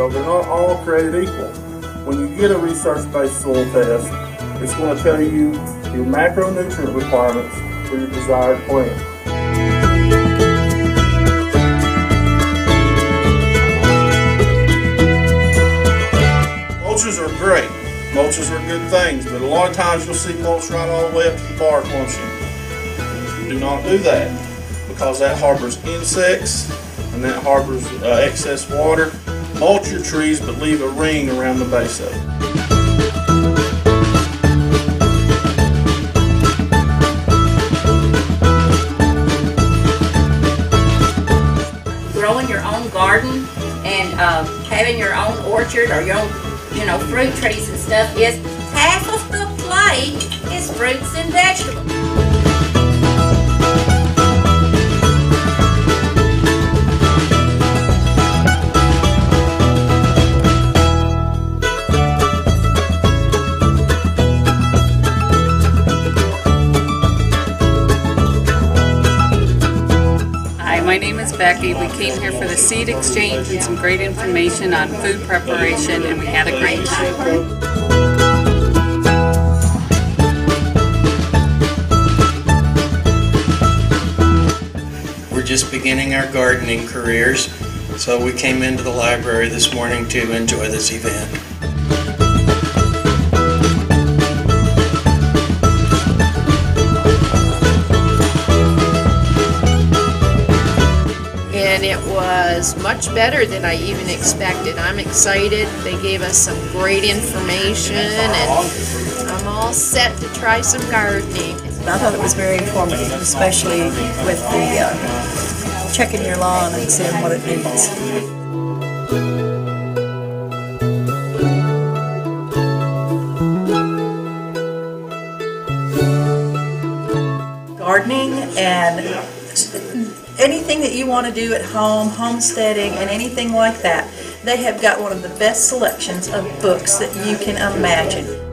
all created equal. When you get a research-based soil test, it's going to tell you your macronutrient requirements for your desired plant. Mulches are great. Mulches are good things, but a lot of times you'll see mulch right all the way up to the bark, won't you? Do not do that because that harbors insects and that harbors uh, excess water. Mulch your trees, but leave a ring around the base of it. growing your own garden and uh, having your own orchard or your own, you know, fruit trees and stuff is half of the plate is fruits and vegetables. My name is Becky. We came here for the seed exchange and some great information on food preparation, and we had a great time. We're just beginning our gardening careers, so we came into the library this morning to enjoy this event. And it was much better than I even expected. I'm excited. They gave us some great information, and I'm all set to try some gardening. I thought it was very informative, especially with the uh, checking your lawn and seeing what it needs. Gardening and anything that you want to do at home, homesteading, and anything like that. They have got one of the best selections of books that you can imagine.